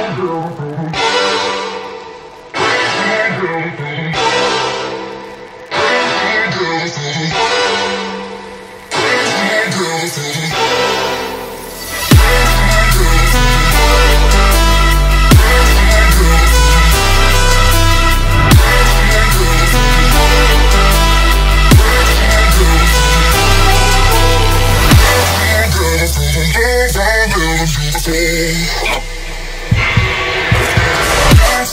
Música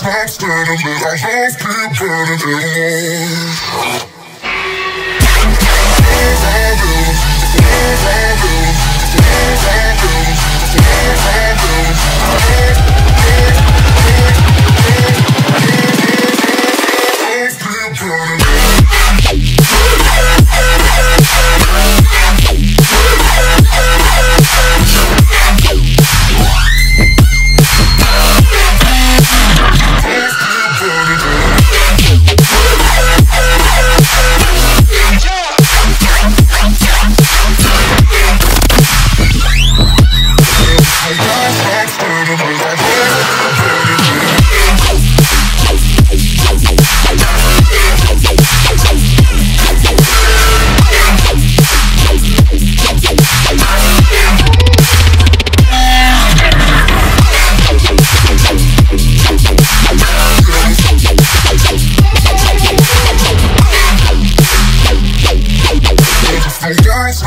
Stop standing there, I just keep burning it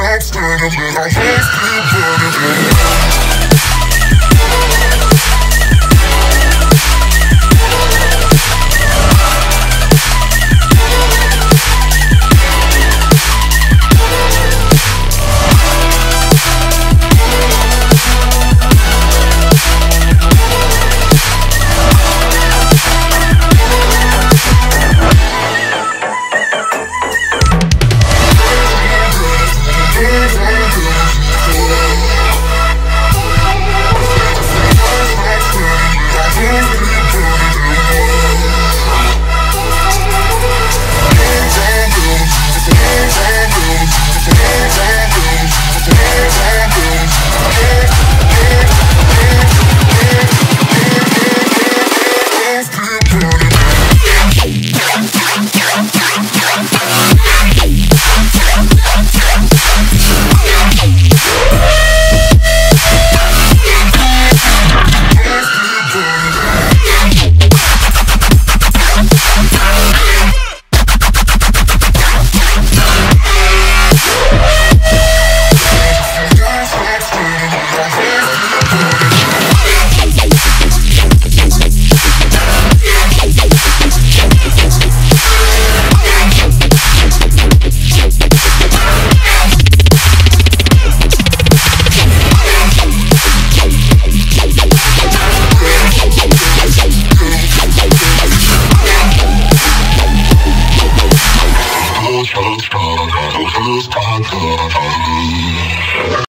stop standing there, I just keep Podcast